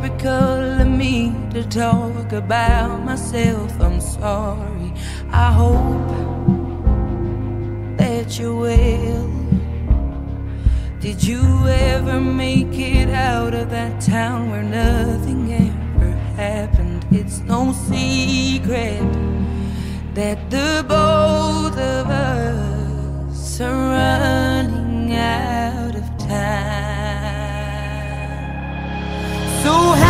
Typical of me to talk about myself. I'm sorry. I hope that you're well. Did you ever make it out of that town where nothing ever happened? It's no secret that the both of us are running out Hello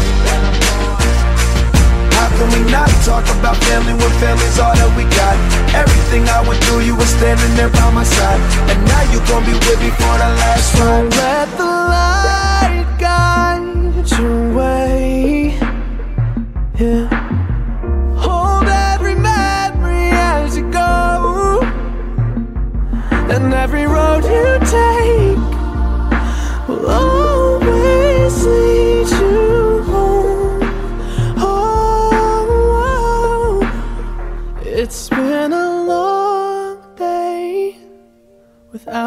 How can we not talk about family when family's all that we got? Everything I went through, you were standing there by my side. And now you gon' be with me for the last ride. Let the light guide your way. Yeah. Hold every memory as you go. And every road you take